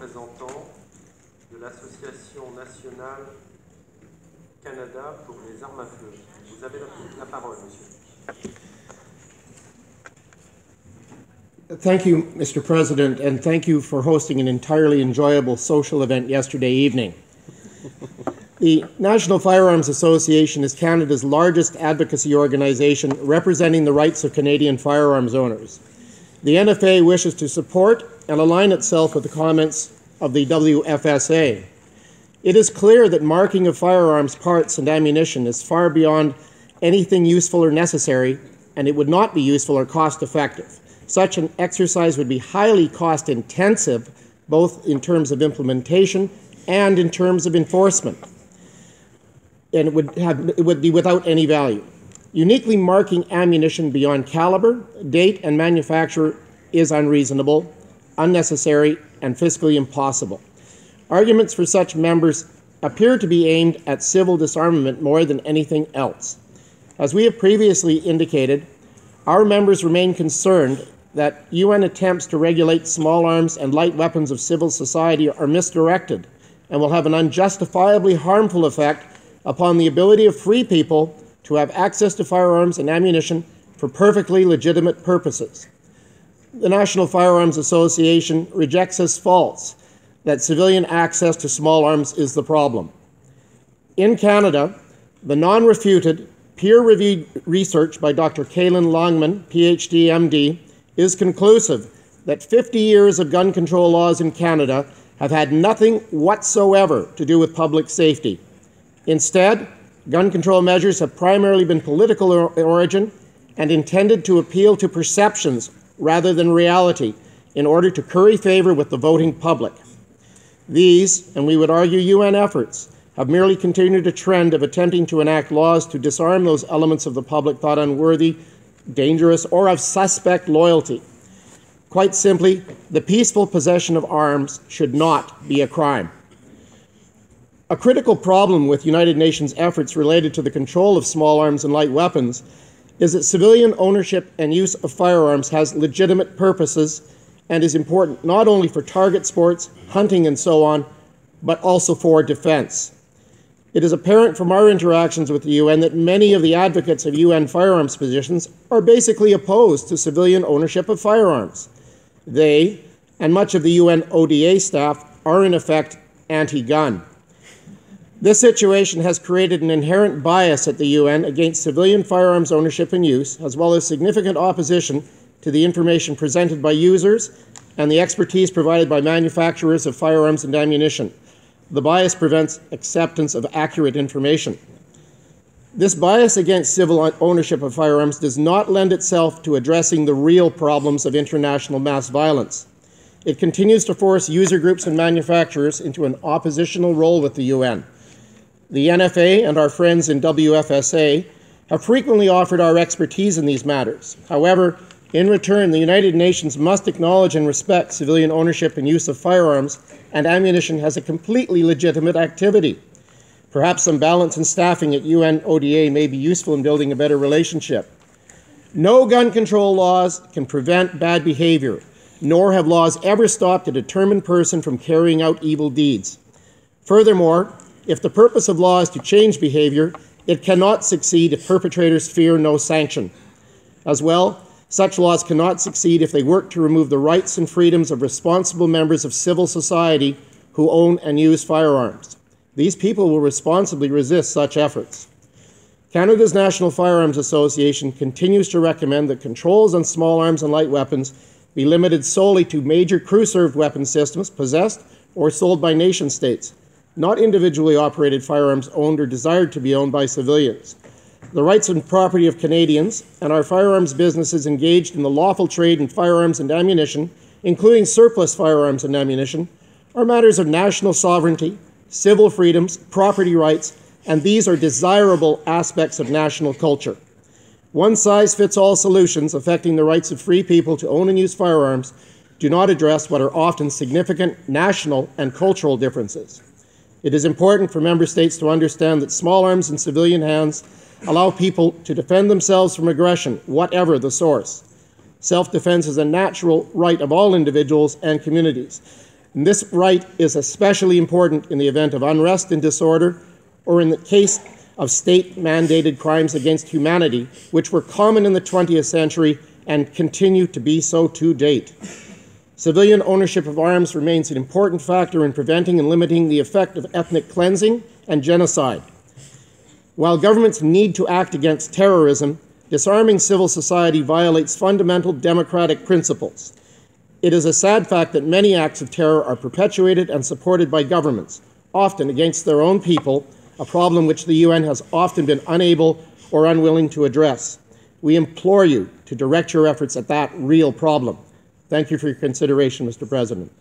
de l'Association nationale Canada pour les armes à feu. Vous avez la, la parole, monsieur. Thank you, Mr. President, and thank you for hosting an entirely enjoyable social event yesterday evening. The National Firearms Association is Canada's largest advocacy organization representing the rights of Canadian firearms owners. The NFA wishes to support and align itself with the comments of the WFSA. It is clear that marking of firearms parts and ammunition is far beyond anything useful or necessary, and it would not be useful or cost effective. Such an exercise would be highly cost intensive, both in terms of implementation and in terms of enforcement and it would, have, it would be without any value. Uniquely marking ammunition beyond caliber, date, and manufacturer is unreasonable, unnecessary, and fiscally impossible. Arguments for such members appear to be aimed at civil disarmament more than anything else. As we have previously indicated, our members remain concerned that UN attempts to regulate small arms and light weapons of civil society are misdirected and will have an unjustifiably harmful effect upon the ability of free people to have access to firearms and ammunition for perfectly legitimate purposes. The National Firearms Association rejects as false that civilian access to small arms is the problem. In Canada, the non refuted, peer reviewed research by Dr. Caillin Langmann, PhD, MD, is conclusive that 50 years of gun control laws in Canada have had nothing whatsoever to do with public safety. Instead, gun control measures have primarily been political or- origin and intended to appeal to perceptions rather than reality in order to curry favor with the voting public. These, and we would argue UN efforts, have merely continued a trend of attempting to enact laws to disarm those elements of the public thought unworthy, dangerous, or of suspect loyalty. Quite simply, the peaceful possession of arms should not be a crime. A critical problem with United Nations efforts related to the control of small arms and light weapons is that civilian ownership and use of firearms has legitimate purposes and is important not only for target sports, hunting, and so on, but also for defense. It is apparent from our interactions with the UN that many of the advocates of UN firearms positions are basically opposed to civilian ownership of firearms. They, and much of the UN ODA staff, are in effect anti gun. This situation has created an inherent bias at the UN against civilian firearms ownership and use, as well as significant opposition to the information presented by users and the expertise provided by manufacturers of firearms and ammunition. The bias prevents acceptance of accurate information. This bias against civil ownership of firearms does not lend itself to addressing the real problems of international mass violence. It continues to force user groups and manufacturers into an oppositional role with the UN. The NFA and our friends in WFSA have frequently offered our expertise in these matters. However, in return, the United Nations must acknowledge and respect civilian ownership and use of firearms and ammunition as a completely legitimate activity. Perhaps some balance in staffing at UN ODA may be useful in building a better relationship. No gun control laws can prevent bad behavior, nor have laws ever stopped a determined person from carrying out evil deeds. Furthermore, if the purpose of law is to change behavior, it cannot succeed if perpetrators fear no sanction. As well, such laws cannot succeed if they work to remove the rights and freedoms of responsible members of civil society who own and use firearms. These people will responsibly resist such efforts. Canada's National Firearms Association continues to recommend that controls on small arms and light weapons be limited solely to major crew served weapon systems possessed or sold by nation states not individually operated firearms owned or desired to be owned by civilians. The rights and property of Canadians and our firearms businesses engaged in the lawful trade in firearms and ammunition, including surplus firearms and ammunition, are matters of national sovereignty, civil freedoms, property rights, and these are desirable aspects of national culture. One size fits all solutions affecting the rights of free people to own and use firearms do not address what are often significant national and cultural differences. It is important for member states to understand that small arms in civilian hands allow people to defend themselves from aggression, whatever the source. Self defense is a natural right of all individuals and communities. And this right is especially important in the event of unrest and disorder, or in the case of state mandated crimes against humanity, which were common in the 20th century and continue to be so to date. Civilian ownership of arms remains an important factor in preventing and limiting the effect of ethnic cleansing and genocide. While governments need to act against terrorism, disarming civil society violates fundamental democratic principles. It is a sad fact that many acts of terror are perpetuated and supported by governments, often against their own people, a problem which the UN has often been unable or unwilling to address. We implore you to direct your efforts at that real problem. Thank you for your consideration, Mr. President.